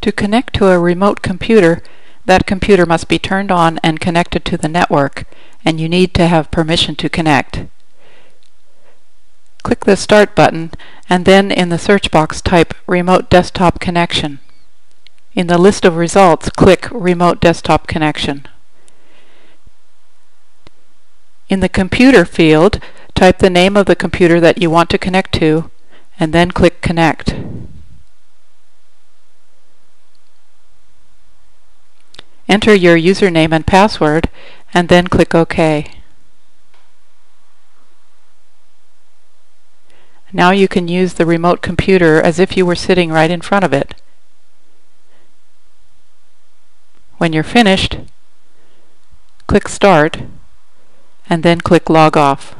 To connect to a remote computer, that computer must be turned on and connected to the network, and you need to have permission to connect. Click the Start button, and then in the search box type Remote Desktop Connection. In the list of results, click Remote Desktop Connection. In the Computer field, type the name of the computer that you want to connect to, and then click Connect. Enter your username and password, and then click OK. Now you can use the remote computer as if you were sitting right in front of it. When you're finished, click Start, and then click Log Off.